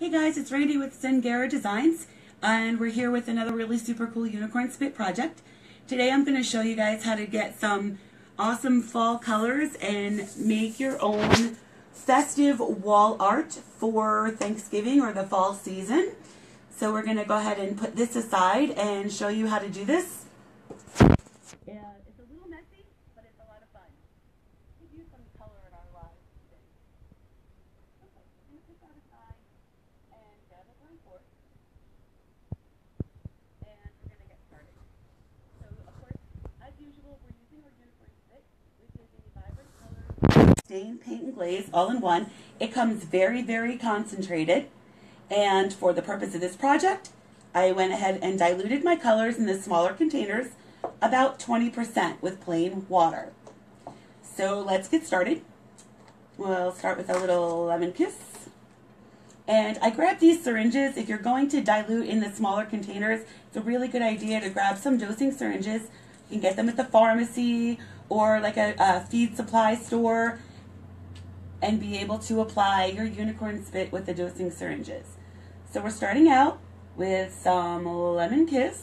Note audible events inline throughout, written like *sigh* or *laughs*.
Hey guys, it's Randy with Zengara Designs, and we're here with another really super cool unicorn spit project. Today I'm going to show you guys how to get some awesome fall colors and make your own festive wall art for Thanksgiving or the fall season. So we're going to go ahead and put this aside and show you how to do this. Yeah, it's a little messy, but it's a lot of fun. We could use some color in our lives today. Okay, I'm going to put that aside and grab a brown fork. And we're going to get started. So, of course, as usual, we're using our unicorn spit, which is a vibrant stain, paint, and glaze all in one. It comes very, very concentrated. And for the purpose of this project, I went ahead and diluted my colors in the smaller containers about 20% with plain water. So let's get started. We'll start with a little lemon kiss. And I grabbed these syringes. If you're going to dilute in the smaller containers, it's a really good idea to grab some dosing syringes. You can get them at the pharmacy or like a, a feed supply store and be able to apply your unicorn spit with the dosing syringes. So we're starting out with some lemon kiss.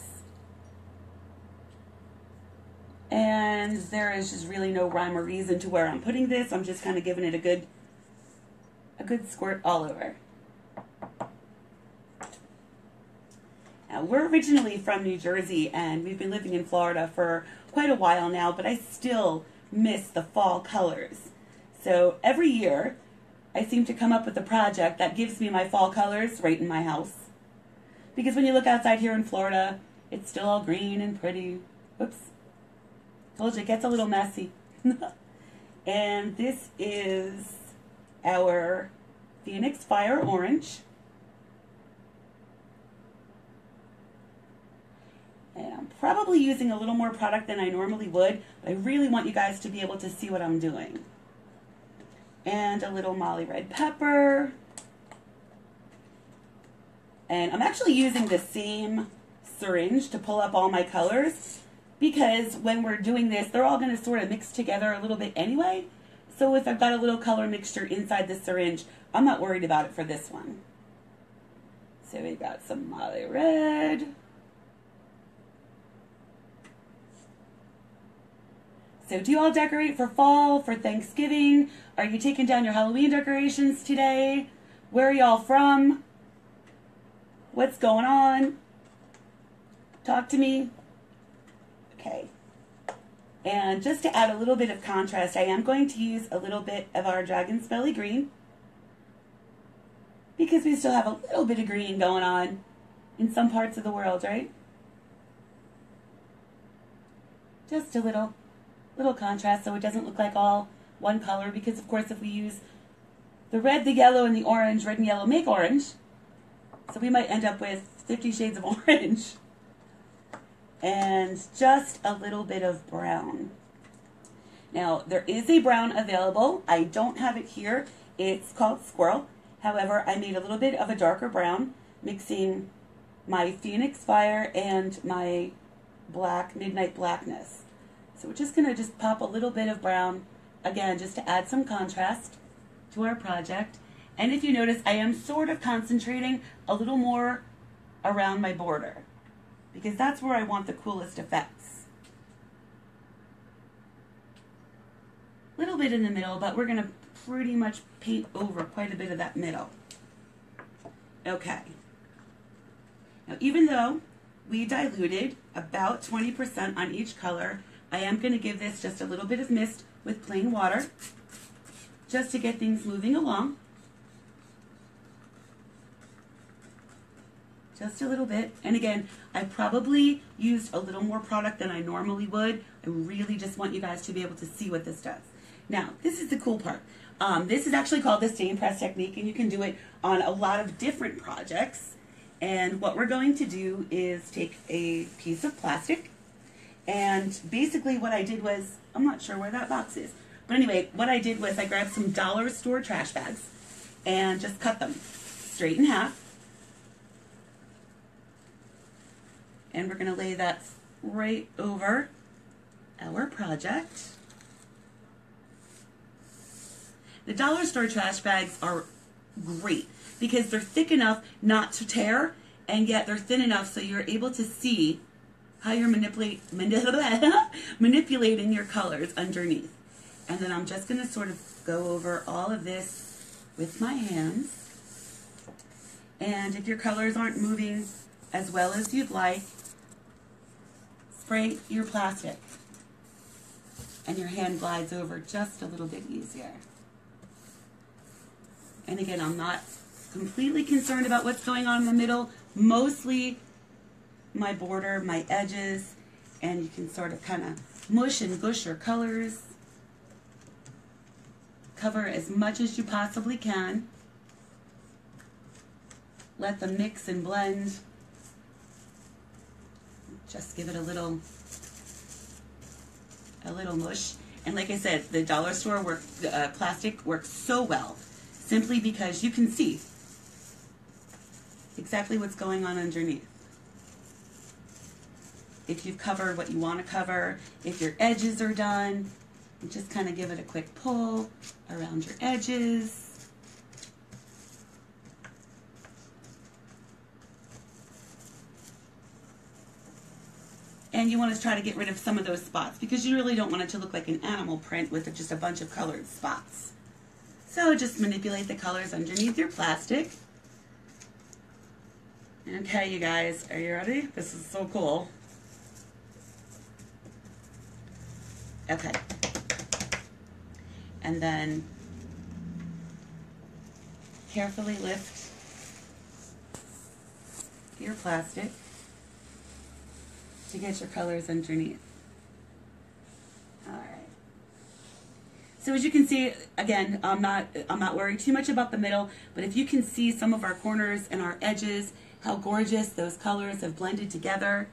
And there is just really no rhyme or reason to where I'm putting this. I'm just kind of giving it a good a good squirt all over. Now, we're originally from New Jersey and we've been living in Florida for quite a while now, but I still miss the fall colors. So every year, I seem to come up with a project that gives me my fall colors right in my house. Because when you look outside here in Florida, it's still all green and pretty. Whoops. Told you, it gets a little messy. *laughs* and this is our Phoenix Fire Orange. And I'm probably using a little more product than I normally would, but I really want you guys to be able to see what I'm doing. And a little Molly Red Pepper. And I'm actually using the same syringe to pull up all my colors because when we're doing this, they're all going to sort of mix together a little bit anyway. So if I've got a little color mixture inside the syringe, I'm not worried about it for this one. So we've got some Molly Red. So do you all decorate for fall, for Thanksgiving? Are you taking down your Halloween decorations today? Where are y'all from? What's going on? Talk to me. Okay. And just to add a little bit of contrast, I am going to use a little bit of our Dragon's Belly Green because we still have a little bit of green going on in some parts of the world, right? Just a little little contrast so it doesn't look like all one color because of course if we use the red, the yellow, and the orange, red and yellow make orange. So we might end up with 50 shades of *laughs* orange. And just a little bit of brown. Now, there is a brown available. I don't have it here. It's called Squirrel. However, I made a little bit of a darker brown, mixing my Phoenix Fire and my black Midnight Blackness. So we're just going to just pop a little bit of brown, again, just to add some contrast to our project. And if you notice, I am sort of concentrating a little more around my border because that's where I want the coolest effects. Little bit in the middle, but we're going to pretty much paint over quite a bit of that middle. Okay. Now, even though we diluted about 20% on each color, I am going to give this just a little bit of mist with plain water just to get things moving along. Just a little bit. And again, I probably used a little more product than I normally would. I really just want you guys to be able to see what this does. Now, this is the cool part. Um, this is actually called the stain press technique, and you can do it on a lot of different projects. And what we're going to do is take a piece of plastic and basically what I did was, I'm not sure where that box is. But anyway, what I did was I grabbed some dollar store trash bags and just cut them straight in half. And we're going to lay that right over our project. The dollar store trash bags are great because they're thick enough not to tear and yet they're thin enough so you're able to see how you're manipulate, *laughs* manipulating your colors underneath. And then I'm just going to sort of go over all of this with my hands. And if your colors aren't moving as well as you'd like, spray your plastic. And your hand glides over just a little bit easier. And again, I'm not completely concerned about what's going on in the middle. Mostly my border, my edges, and you can sort of kind of mush and gush your colors. Cover as much as you possibly can. Let them mix and blend. Just give it a little, a little mush. And like I said, the dollar store work, uh, plastic works so well, simply because you can see exactly what's going on underneath. If you've covered what you want to cover, if your edges are done, just kind of give it a quick pull around your edges. And you want to try to get rid of some of those spots because you really don't want it to look like an animal print with just a bunch of colored spots. So just manipulate the colors underneath your plastic. Okay, you guys, are you ready? This is so cool. Okay. And then carefully lift your plastic to get your colors underneath. All right. So as you can see, again, I'm not I'm not worried too much about the middle, but if you can see some of our corners and our edges how gorgeous those colors have blended together.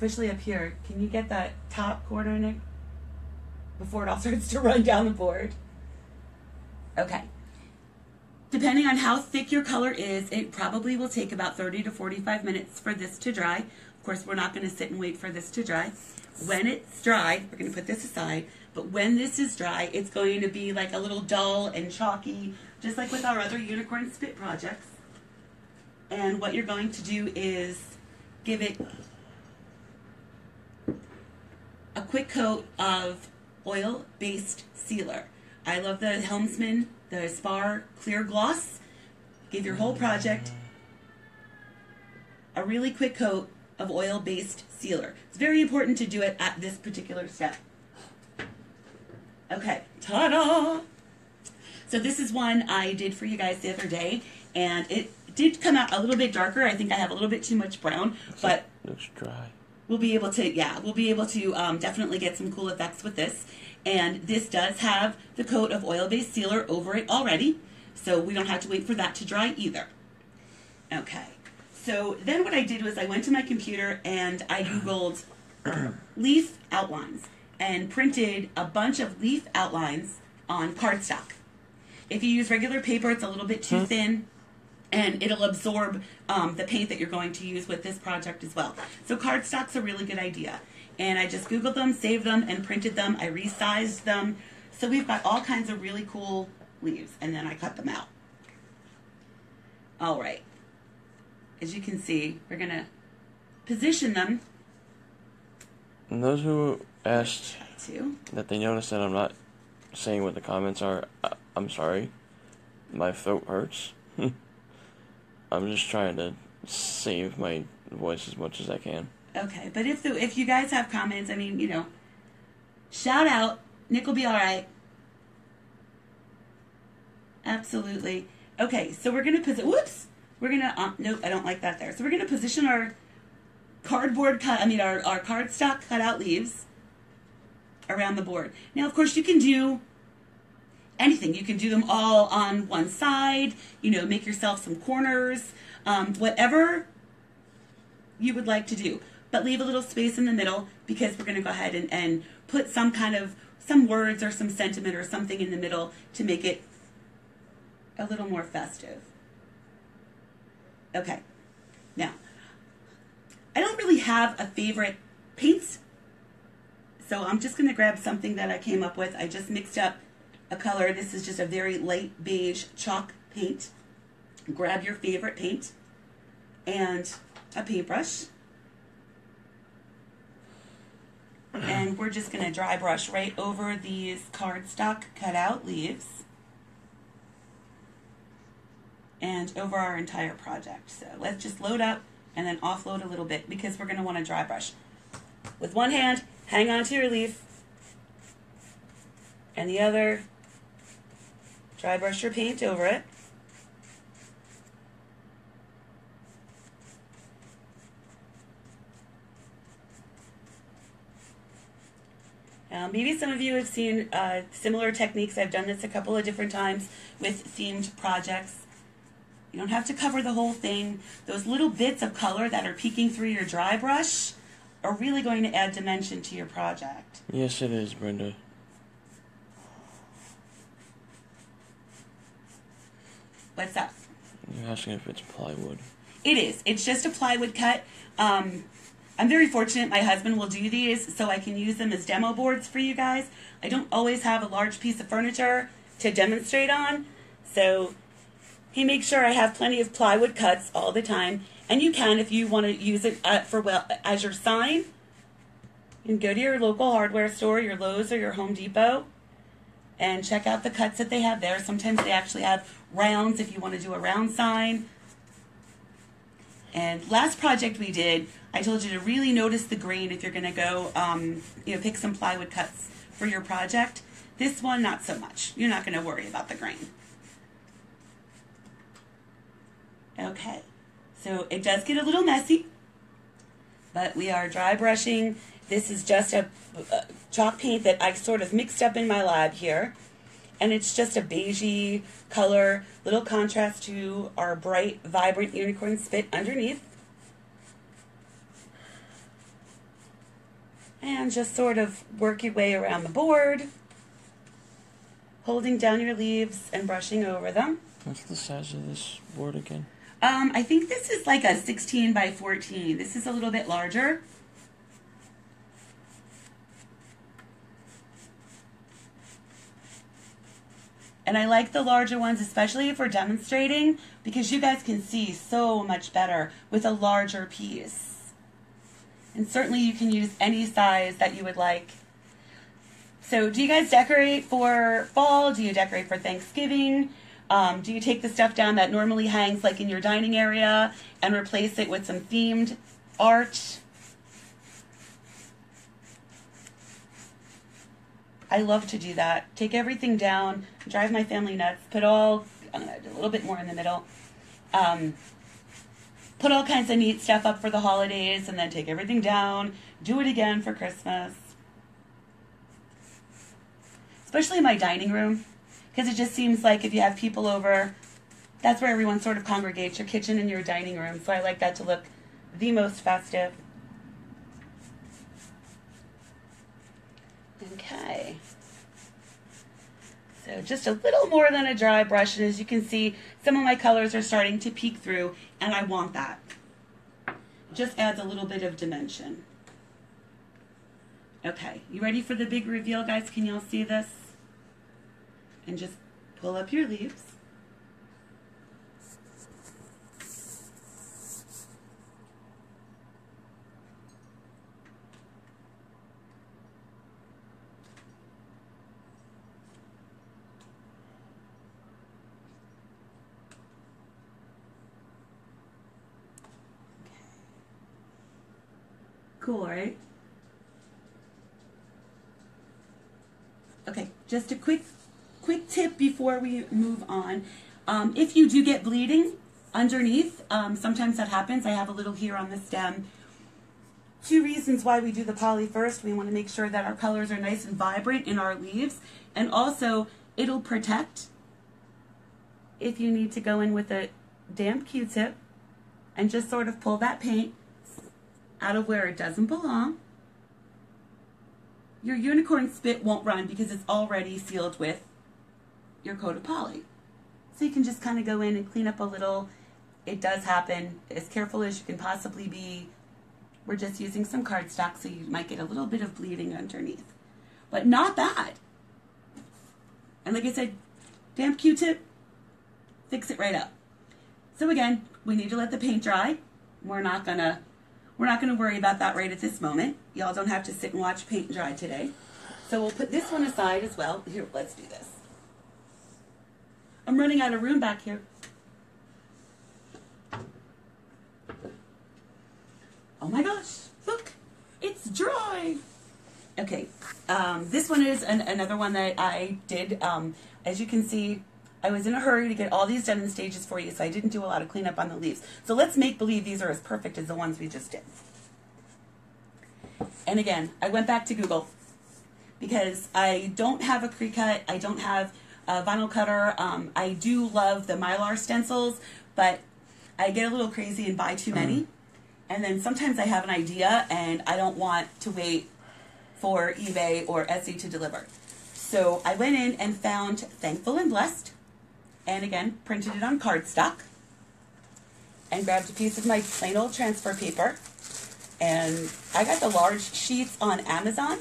Especially up here. Can you get that top corner, Nick? Before it all *laughs* starts to run down the board. Okay. Depending on how thick your color is, it probably will take about 30 to 45 minutes for this to dry. Of course, we're not going to sit and wait for this to dry. When it's dry, we're going to put this aside, but when this is dry, it's going to be like a little dull and chalky, just like with our other unicorn spit projects. And what you're going to do is give it a quick coat of oil-based sealer. I love the Helmsman, the Spar Clear Gloss. Give your whole project a really quick coat of oil-based sealer. It's very important to do it at this particular step. Okay, ta-da! So this is one I did for you guys the other day, and it did come out a little bit darker. I think I have a little bit too much brown, but looks dry. We'll be able to, yeah, we'll be able to um, definitely get some cool effects with this. And this does have the coat of oil-based sealer over it already, so we don't have to wait for that to dry either. Okay, so then what I did was I went to my computer and I Googled *clears throat* leaf outlines and printed a bunch of leaf outlines on cardstock. If you use regular paper, it's a little bit too hmm. thin and it'll absorb um, the paint that you're going to use with this project as well. So cardstock's a really good idea. And I just Googled them, saved them, and printed them. I resized them. So we've got all kinds of really cool leaves, and then I cut them out. All right. As you can see, we're going to position them. And those who asked that they noticed that I'm not saying what the comments are, I'm sorry. My throat hurts. *laughs* I'm just trying to save my voice as much as I can. Okay, but if the, if you guys have comments, I mean, you know, shout out. Nick will be all right. Absolutely. Okay, so we're gonna position. Whoops. We're gonna. Um, nope, I don't like that there. So we're gonna position our cardboard cut. I mean, our our cardstock cutout leaves around the board. Now, of course, you can do anything. You can do them all on one side, you know, make yourself some corners, um, whatever you would like to do. But leave a little space in the middle because we're going to go ahead and, and put some kind of, some words or some sentiment or something in the middle to make it a little more festive. Okay, now, I don't really have a favorite paints, so I'm just going to grab something that I came up with. I just mixed up a color. This is just a very light beige chalk paint. Grab your favorite paint and a paintbrush. and we're just going to dry brush right over these cardstock cutout leaves and over our entire project. So let's just load up and then offload a little bit because we're going to want to dry brush. With one hand, hang on to your leaf and the other, dry brush your paint over it. Um, maybe some of you have seen uh, similar techniques. I've done this a couple of different times with themed projects. You don't have to cover the whole thing. Those little bits of color that are peeking through your dry brush are really going to add dimension to your project. Yes, it is, Brenda. What's up? You're asking if it's plywood. It is. It's just a plywood cut. Um, I'm very fortunate my husband will do these so I can use them as demo boards for you guys. I don't always have a large piece of furniture to demonstrate on, so he makes sure I have plenty of plywood cuts all the time. And you can, if you want to use it uh, for well as your sign, you can go to your local hardware store, your Lowe's or your Home Depot, and check out the cuts that they have there. Sometimes they actually have rounds if you want to do a round sign. And last project we did, I told you to really notice the grain if you're going to go, um, you know, pick some plywood cuts for your project. This one, not so much. You're not going to worry about the grain. Okay, so it does get a little messy, but we are dry brushing. This is just a, a chalk paint that I sort of mixed up in my lab here. And it's just a beigey color, little contrast to our bright, vibrant unicorn spit underneath. And just sort of work your way around the board, holding down your leaves and brushing over them. What's the size of this board again? Um, I think this is like a 16 by 14. This is a little bit larger. And I like the larger ones, especially if we're demonstrating, because you guys can see so much better with a larger piece. And certainly you can use any size that you would like. So do you guys decorate for fall? Do you decorate for Thanksgiving? Um, do you take the stuff down that normally hangs like in your dining area and replace it with some themed art? I love to do that. Take everything down, drive my family nuts, put all, a little bit more in the middle. Um, put all kinds of neat stuff up for the holidays and then take everything down, do it again for Christmas. Especially in my dining room, because it just seems like if you have people over, that's where everyone sort of congregates, your kitchen and your dining room. So I like that to look the most festive. Okay. So just a little more than a dry brush, and as you can see, some of my colors are starting to peek through, and I want that. Just adds a little bit of dimension. Okay, you ready for the big reveal, guys? Can y'all see this? And just pull up your leaves. Cool, right? Okay, just a quick quick tip before we move on. Um, if you do get bleeding underneath, um, sometimes that happens. I have a little here on the stem. Two reasons why we do the poly first. We want to make sure that our colors are nice and vibrant in our leaves. And also, it'll protect if you need to go in with a damp Q-tip and just sort of pull that paint out of where it doesn't belong. Your unicorn spit won't run because it's already sealed with your coat of poly. So you can just kind of go in and clean up a little. It does happen. As careful as you can possibly be. We're just using some cardstock so you might get a little bit of bleeding underneath. But not bad. And like I said, damp Q-tip, fix it right up. So again, we need to let the paint dry. We're not gonna we're not gonna worry about that right at this moment. Y'all don't have to sit and watch paint dry today. So we'll put this one aside as well. Here, let's do this. I'm running out of room back here. Oh my gosh, look, it's dry. Okay, um, this one is an, another one that I did. Um, as you can see, I was in a hurry to get all these done in stages for you, so I didn't do a lot of cleanup on the leaves. So let's make believe these are as perfect as the ones we just did. And again, I went back to Google because I don't have a Cricut, I don't have a vinyl cutter. Um, I do love the Mylar stencils, but I get a little crazy and buy too many. And then sometimes I have an idea and I don't want to wait for eBay or Etsy to deliver. So I went in and found Thankful and Blessed, and again, printed it on cardstock, and grabbed a piece of my plain old transfer paper. And I got the large sheets on Amazon.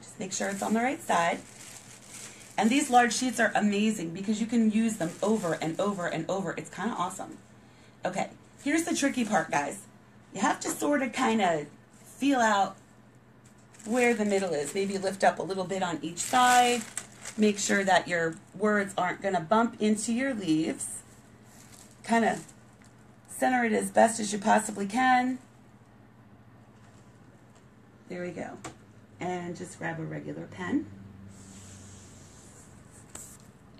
Just make sure it's on the right side. And these large sheets are amazing because you can use them over and over and over. It's kind of awesome. Okay, here's the tricky part, guys. You have to sort of kind of feel out where the middle is. Maybe lift up a little bit on each side. Make sure that your words aren't going to bump into your leaves. Kind of center it as best as you possibly can. There we go. And just grab a regular pen.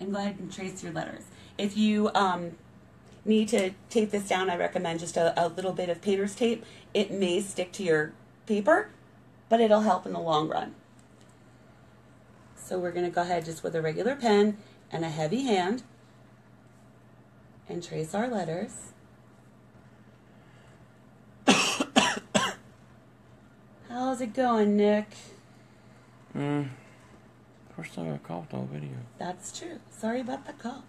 And go ahead and trace your letters. If you um, need to tape this down, I recommend just a, a little bit of painter's tape. It may stick to your paper, but it'll help in the long run. So we're going to go ahead just with a regular pen and a heavy hand and trace our letters. *coughs* How's it going, Nick? Hmm. First time I coughed on video. That's true. Sorry about the cough.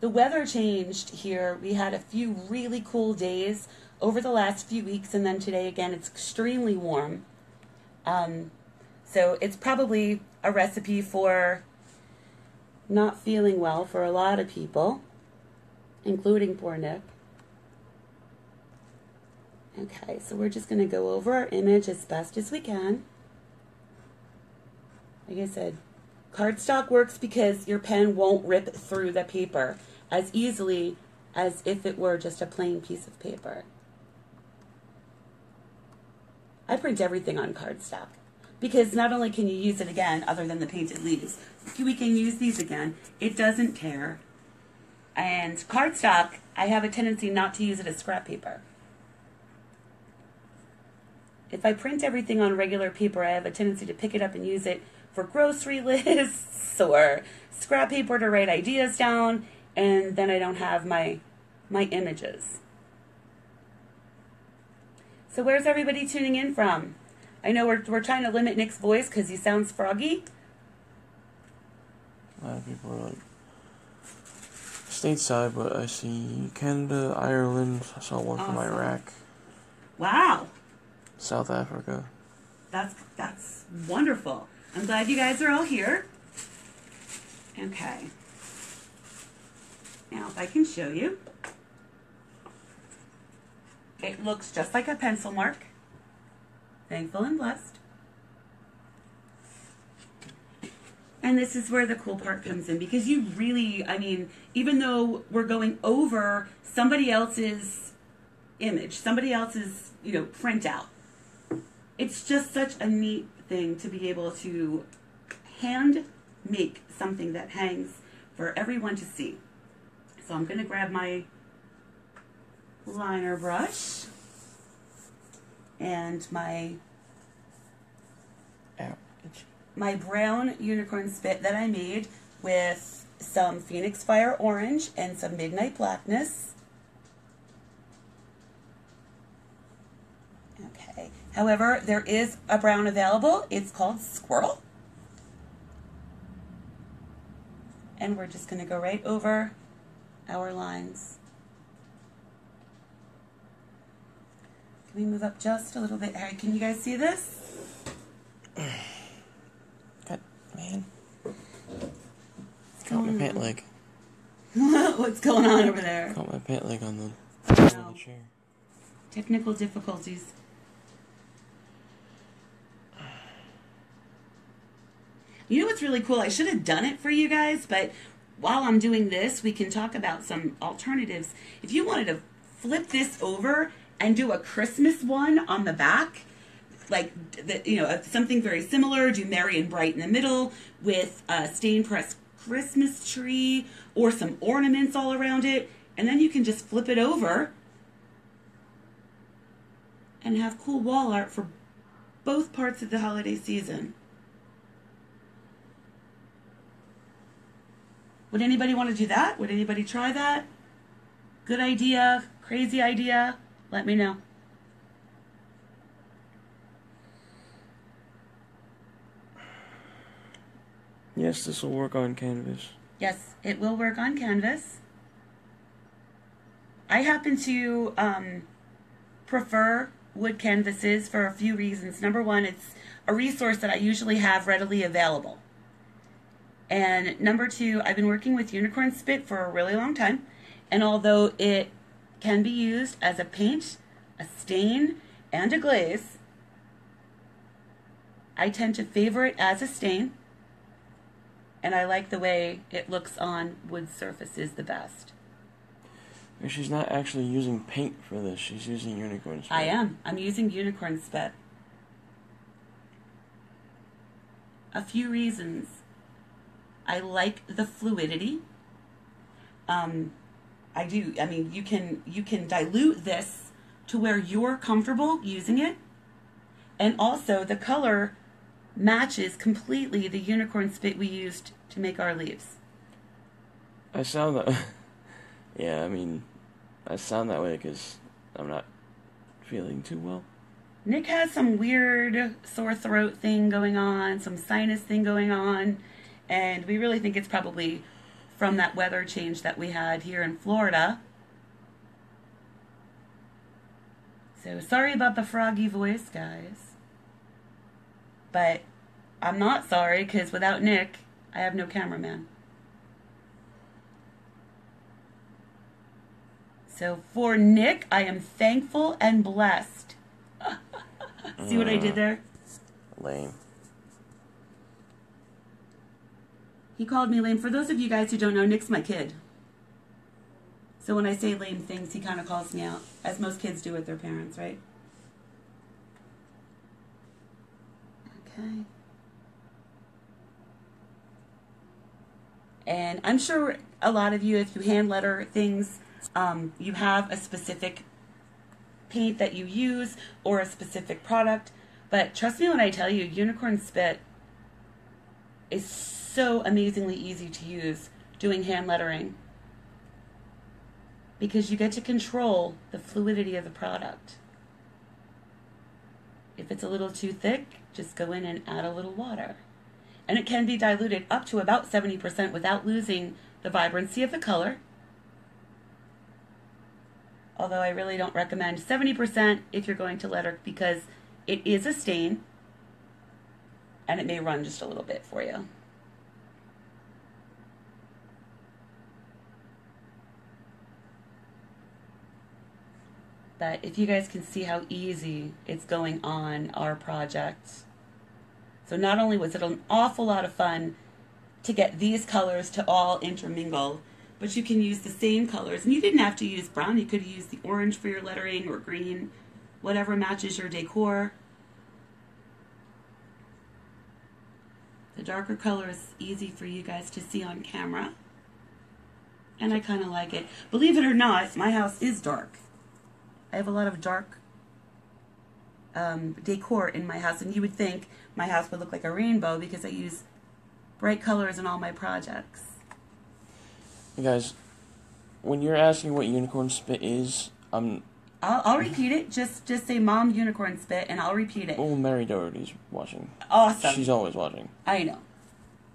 The weather changed here. We had a few really cool days over the last few weeks, and then today again, it's extremely warm. Um, so it's probably a recipe for not feeling well for a lot of people, including poor Nick. Okay, so we're just going to go over our image as best as we can. Like I said, cardstock works because your pen won't rip through the paper as easily as if it were just a plain piece of paper. I print everything on cardstock because not only can you use it again other than the painted leaves, we can use these again. It doesn't tear. And cardstock, I have a tendency not to use it as scrap paper. If I print everything on regular paper, I have a tendency to pick it up and use it for grocery *laughs* lists or scrap paper to write ideas down, and then I don't have my my images. So where's everybody tuning in from? I know we're, we're trying to limit Nick's voice because he sounds froggy. A lot of people are like stateside, but I see Canada, Ireland. I saw one awesome. from Iraq. Wow. South Africa. That's that's wonderful. I'm glad you guys are all here. Okay. Now if I can show you. It looks just like a pencil mark. Thankful and blessed. And this is where the cool part comes in because you really, I mean, even though we're going over somebody else's image, somebody else's, you know, printout, it's just such a neat thing to be able to hand make something that hangs for everyone to see. So I'm going to grab my liner brush and my my brown unicorn spit that I made with some Phoenix Fire Orange and some Midnight Blackness. Okay. However, there is a brown available. It's called Squirrel. And we're just going to go right over our lines. Can we move up just a little bit? Hey, can you guys see this? *sighs* Got Man. Caught my pant leg. *laughs* What's going on over there? Caught my pant leg on the, on the chair. Technical difficulties. You know what's really cool? I should have done it for you guys, but while I'm doing this, we can talk about some alternatives. If you wanted to flip this over and do a Christmas one on the back, like the, you know something very similar, do Merry and Bright in the middle with a stain press Christmas tree or some ornaments all around it, and then you can just flip it over and have cool wall art for both parts of the holiday season. Would anybody want to do that? Would anybody try that? Good idea? Crazy idea? Let me know. Yes, this will work on canvas. Yes, it will work on canvas. I happen to um, prefer wood canvases for a few reasons. Number one, it's a resource that I usually have readily available. And number two, I've been working with Unicorn Spit for a really long time. And although it can be used as a paint, a stain, and a glaze, I tend to favor it as a stain. And I like the way it looks on wood surfaces the best. She's not actually using paint for this. She's using unicorn spit. I am. I'm using unicorn spit. A few reasons. I like the fluidity. Um, I do. I mean, you can you can dilute this to where you're comfortable using it, and also the color matches completely the unicorn spit we used to make our leaves. I sound that. *laughs* yeah, I mean, I sound that way because I'm not feeling too well. Nick has some weird sore throat thing going on, some sinus thing going on, and we really think it's probably from that weather change that we had here in Florida. So sorry about the froggy voice, guys. But I'm not sorry because without Nick, I have no cameraman. So for Nick, I am thankful and blessed. *laughs* See what I did mm. there? Lame. He called me lame. For those of you guys who don't know, Nick's my kid. So when I say lame things, he kind of calls me out, as most kids do with their parents, right? Okay. And I'm sure a lot of you, if you hand letter things, um, you have a specific paint that you use or a specific product. But trust me when I tell you, Unicorn Spit is so amazingly easy to use doing hand lettering because you get to control the fluidity of the product. If it's a little too thick, just go in and add a little water. And it can be diluted up to about 70% without losing the vibrancy of the color. Although I really don't recommend 70% if you're going to letter because it is a stain and it may run just a little bit for you. But if you guys can see how easy it's going on our project. So not only was it an awful lot of fun to get these colors to all intermingle, but you can use the same colors. And you didn't have to use brown. You could use the orange for your lettering or green, whatever matches your decor. The darker color is easy for you guys to see on camera. And I kind of like it. Believe it or not, my house is dark. I have a lot of dark um, decor in my house, and you would think my house would look like a rainbow because I use bright colors in all my projects. You guys, when you're asking what unicorn spit is, I'm. I'll, I'll repeat it. Just just say "Mom Unicorn Spit" and I'll repeat it. Oh, Mary Doherty's watching. Awesome. She's always watching. I know.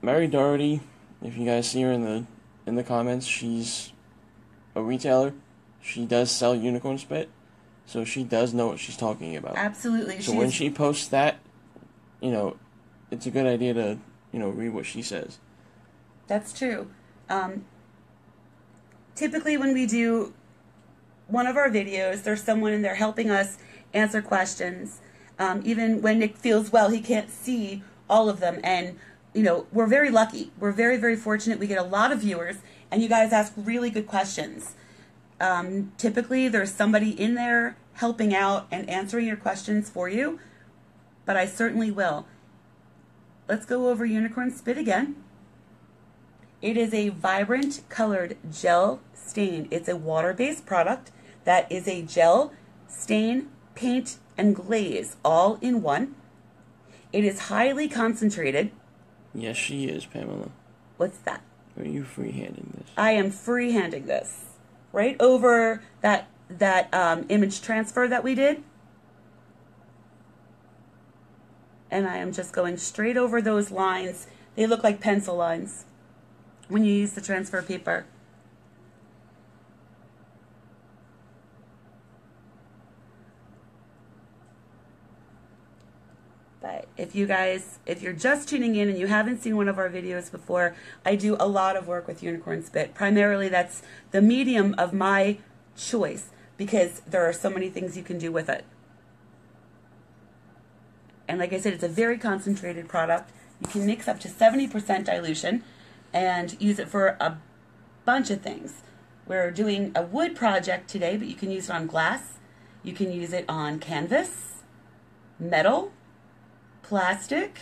Mary Doherty, if you guys see her in the in the comments, she's a retailer. She does sell unicorn spit. So she does know what she's talking about. Absolutely. So when she posts that, you know, it's a good idea to you know, read what she says. That's true. Um, typically, when we do one of our videos, there's someone in there helping us answer questions. Um, even when Nick feels well, he can't see all of them. And, you know, we're very lucky. We're very, very fortunate. We get a lot of viewers, and you guys ask really good questions. Um, typically, there's somebody in there helping out and answering your questions for you, but I certainly will. Let's go over Unicorn Spit again. It is a vibrant colored gel stain. It's a water-based product that is a gel, stain, paint, and glaze all in one. It is highly concentrated. Yes, she is, Pamela. What's that? Are you freehanding this? I am freehanding this. Right over that that um, image transfer that we did. And I am just going straight over those lines. They look like pencil lines when you use the transfer paper. But if you guys, if you're just tuning in and you haven't seen one of our videos before, I do a lot of work with Unicorn Spit. Primarily, that's the medium of my choice because there are so many things you can do with it. And like I said, it's a very concentrated product. You can mix up to 70% dilution and use it for a bunch of things. We're doing a wood project today, but you can use it on glass. You can use it on canvas, metal, plastic.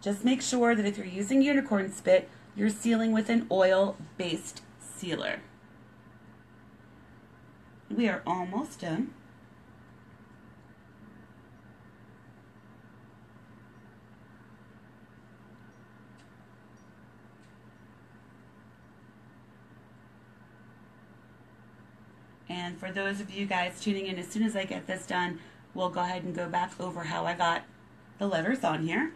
Just make sure that if you're using unicorn spit, you're sealing with an oil-based sealer. We are almost done. And for those of you guys tuning in, as soon as I get this done, we'll go ahead and go back over how I got the letters on here.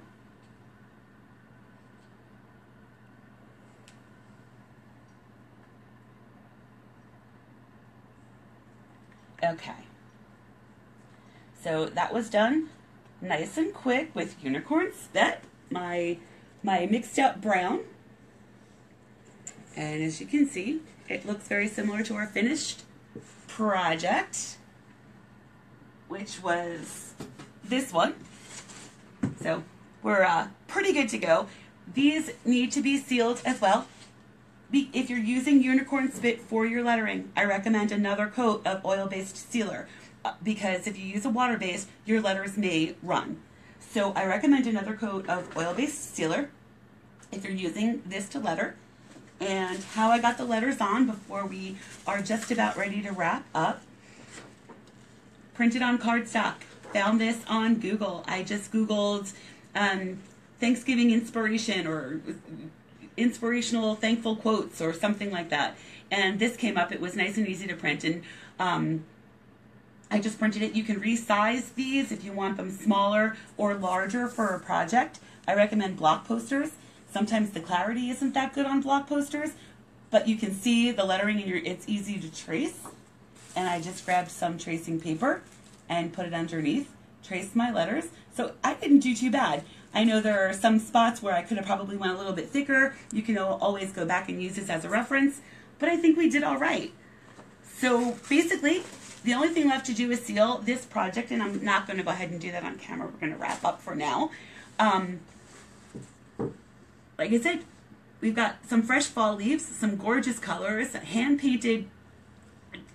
Okay. So that was done nice and quick with Unicorn Spit, my, my mixed up brown. And as you can see, it looks very similar to our finished project, which was this one. So we're uh, pretty good to go. These need to be sealed as well. If you're using unicorn spit for your lettering, I recommend another coat of oil-based sealer uh, because if you use a water-based, your letters may run. So I recommend another coat of oil-based sealer if you're using this to letter. And how I got the letters on before we are just about ready to wrap up. Printed on cardstock. Found this on Google. I just Googled um, Thanksgiving inspiration or inspirational thankful quotes or something like that. And this came up. It was nice and easy to print. And um, I just printed it. You can resize these if you want them smaller or larger for a project. I recommend block posters. Sometimes the clarity isn't that good on block posters, but you can see the lettering and it's easy to trace. And I just grabbed some tracing paper and put it underneath, traced my letters. So I didn't do too bad. I know there are some spots where I could have probably went a little bit thicker. You can always go back and use this as a reference, but I think we did all right. So basically, the only thing left to do is seal this project, and I'm not going to go ahead and do that on camera. We're going to wrap up for now. Um, like I said, we've got some fresh fall leaves, some gorgeous colors, hand-painted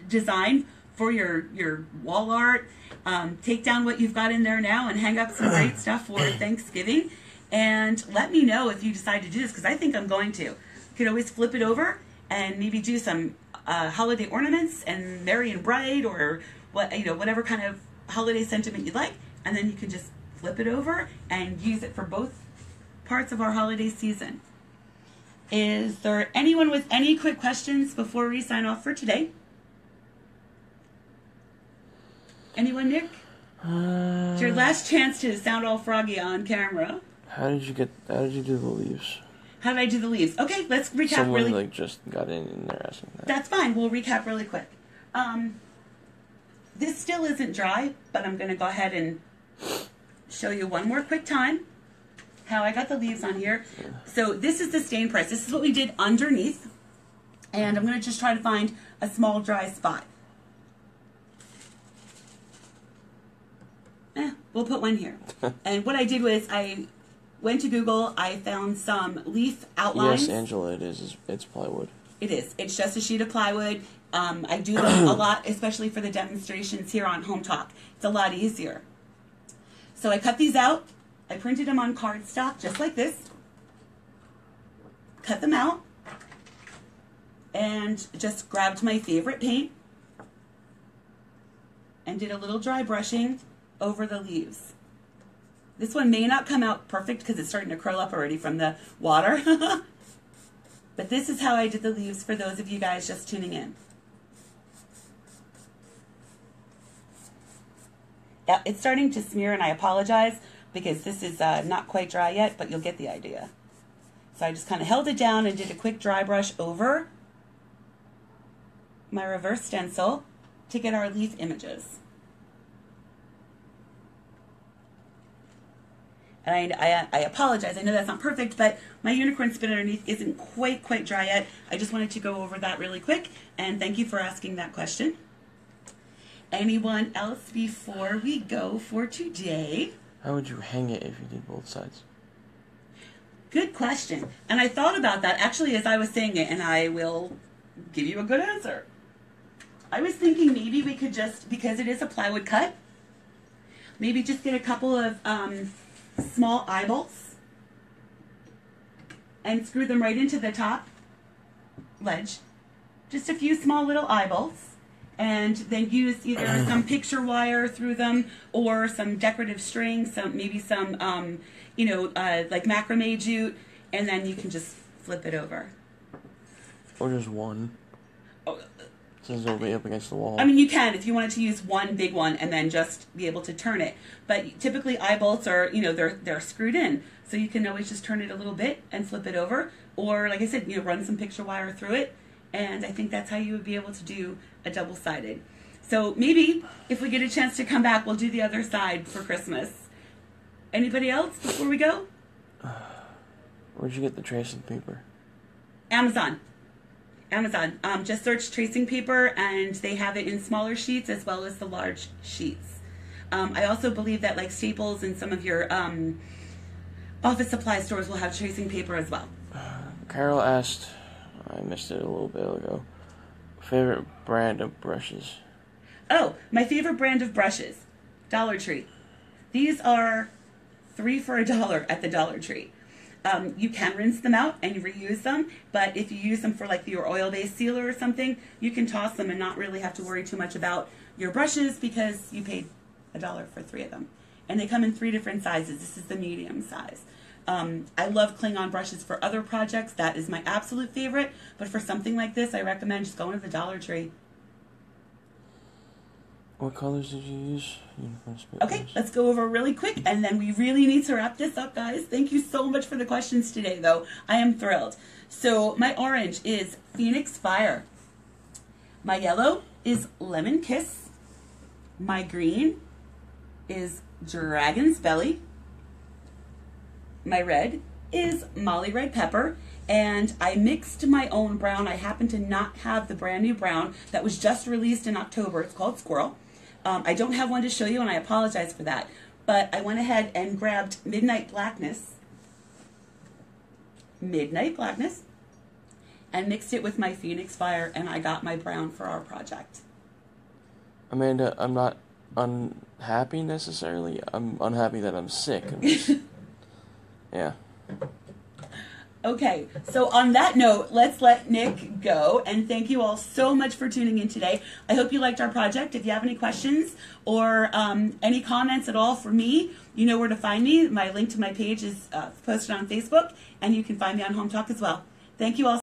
design for your, your wall art. Um, take down what you've got in there now and hang up some great stuff for *clears throat* Thanksgiving. And let me know if you decide to do this, because I think I'm going to. You could always flip it over and maybe do some uh, holiday ornaments and merry and bright or what you know whatever kind of holiday sentiment you'd like and then you can just flip it over and use it for both parts of our holiday season. Is there anyone with any quick questions before we sign off for today? Anyone, Nick? Uh, It's your last chance to sound all froggy on camera. how did you get? How did you do the leaves? How did I do the leaves? Okay, let's recap Someone really. like just got in and they're asking that. That's fine. We'll recap really quick. Um, this still isn't dry, but I'm going to go ahead and show you one more quick time. how I got the leaves on here. So this is the stain press. This is what we did underneath. And I'm going to just try to find a small dry spot. Eh, we'll put one here. *laughs* and what I did was I went to Google. I found some leaf outlines. Yes, Angela, it is. It's plywood. It is. It's just a sheet of plywood. Um, I do them a *clears throat* lot, especially for the demonstrations here on Hometalk. It's a lot easier. So I cut these out. I printed them on cardstock, just like this. Cut them out. And just grabbed my favorite paint. And did a little dry brushing over the leaves. This one may not come out perfect because it's starting to curl up already from the water. *laughs* but this is how I did the leaves for those of you guys just tuning in. Yeah, it's starting to smear and I apologize because this is uh, not quite dry yet, but you'll get the idea. So I just kind of held it down and did a quick dry brush over my reverse stencil to get our leaf images. And I, I, I, apologize. I know that's not perfect, but my Unicorn SPiT underneath isn't quite, quite dry yet. I just wanted to go over that really quick, and thank you for asking that question. Anyone else before we go for today? How would you hang it if you did both sides? Good question. And I thought about that actually as I was saying it, and I will give you a good answer. I was thinking maybe we could just, because it is a plywood cut, maybe just get a couple of um, small eye bolts and screw them right into the top ledge. Just a few small little eye bolts and then use either *clears throat* some picture wire through them or some decorative string, some maybe some um, you know uh, like macrame jute, and then you can just flip it over. Or just one. Oh, since it'll be up against the wall. I mean, you can if you wanted to use one big one and then just be able to turn it. But typically, eye bolts are you know they're they're screwed in, so you can always just turn it a little bit and flip it over, or like I said, you know, run some picture wire through it and I think that's how you would be able to do a double sided. So maybe if we get a chance to come back, we'll do the other side for Christmas. Anybody else before we go? *sighs* Where'd you get the tracing paper? Amazon. Amazon. Um, just search tracing paper, and they have it in smaller sheets as well as the large sheets. Um, I also believe that like Staples and some of your um, office supply stores will have tracing paper as well. *sighs* Carol asked I missed it a little bit ago. Favorite brand of brushes? Oh, my favorite brand of brushes Dollar Tree. These are three for a dollar at the Dollar Tree. Um, you can rinse them out and reuse them, but if you use them for like your oil-based sealer or something, you can toss them and not really have to worry too much about your brushes because you paid a dollar for three of them. And they come in three different sizes. This is the medium size. Um, I love Cling On brushes for other projects. That is my absolute favorite. But for something like this, I recommend just going to the Dollar Tree. What colors did you use? Okay, let's go over really quick, and then we really need to wrap this up, guys. Thank you so much for the questions today, though. I am thrilled. So my orange is Phoenix Fire. My yellow is Lemon Kiss. My green is Dragon's Belly my red is Molly Red Pepper. And I mixed my own brown. I happen to not have the brand new brown that was just released in October. It's called Squirrel. Um, I don't have one to show you, and I apologize for that. But I went ahead and grabbed Midnight Blackness, Midnight Blackness, and mixed it with my Phoenix Fire, and I got my brown for our project. Amanda, I'm not unhappy necessarily. I'm unhappy that I'm sick. I'm just... *laughs* Yeah. Okay, so on that note, let's let Nick go. And thank you all so much for tuning in today. I hope you liked our project. If you have any questions or um, any comments at all for me, you know where to find me. My link to my page is uh, posted on Facebook, and you can find me on Hometalk as well. Thank you all.